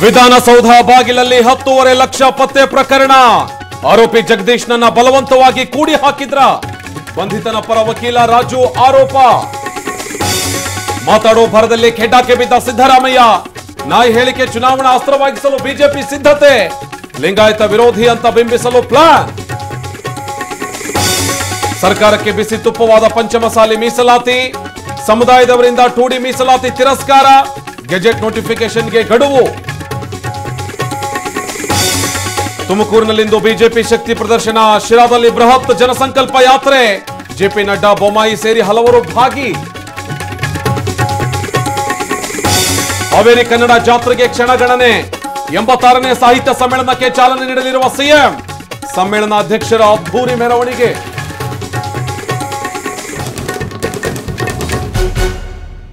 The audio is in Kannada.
ವಿಧಾನಸೌಧ ಬಾಗಿಲಲ್ಲಿ ಹತ್ತೂವರೆ ಲಕ್ಷ ಪತ್ತೆ ಪ್ರಕರಣ. ಆರೋಪಿ ಜಗದೀಶ್ನನ್ನ ಬಲವಂತವಾಗಿ ಕೂಡಿ ಹಾಕಿದ್ರ. ಬಂಧಿತನ ಪರ ವಕೀಲ ರಾಜು ಆರೋಪ. ಮಾತಾಡೋ ಭರದಲ್ಲಿ ಖೆಡ್ಡಾಕ್ಕೆ ಬಿದ್ದ ಸಿದ್ದರಾಮಯ್ಯ. ನಾಯಿ ಹೇಳಿಕೆ ಚುನಾವಣಾ ಅಸ್ತ್ರವಾಗಿಸಲು ಬಿಜೆಪಿ ಸಿದ್ಧತೆ. ಲಿಂಗಾಯತ ವಿರೋಧಿ ಅಂತ ಬಿಂಬಿಸಲು ಪ್ಲಾನ್. ಸರ್ಕಾರಕ್ಕೆ ಬಿಸಿ ತುಪ್ಪವಾದ ಪಂಚಮಸಾಲಿ ಮೀಸಲಾತಿ. ಸಮುದಾಯದವರಿಂದ ಟೂಡಿ ಮೀಸಲಾತಿ ತಿರಸ್ಕಾರ. ಗೆಜೆಟ್ ನೋಟಿಫಿಕೇಶನ್ಗೆ ಗಡುವು. ತುಮಕೂರಿನಲ್ಲಿಂದು ಬಿಜೆಪಿ ಶಕ್ತಿ ಪ್ರದರ್ಶನ, ಶಿರಾದಲ್ಲಿ ಬೃಹತ್ ಜನಸಂಕಲ್ಪ ಯಾತ್ರೆ. ಜೆಪಿ ನಡ್ಡಾ ಬೊಮ್ಮಾಯಿ ಸೇರಿ ಹಲವರು ಭಾಗಿ. ಹಾವೇರಿ ಕನ್ನಡ ಜಾತ್ರೆಗೆ ಕ್ಷಣಗಣನೆ ಎಂಬತ್ತಾರನೇ ಸಾಹಿತ್ಯ ಸಮ್ಮೇಳನಕ್ಕೆ ಚಾಲನೆ ನೀಡಲಿರುವ ಸಿಎಂ. ಸಮ್ಮೇಳನ ಅಧ್ಯಕ್ಷರ ಮೆರವಣಿಗೆ.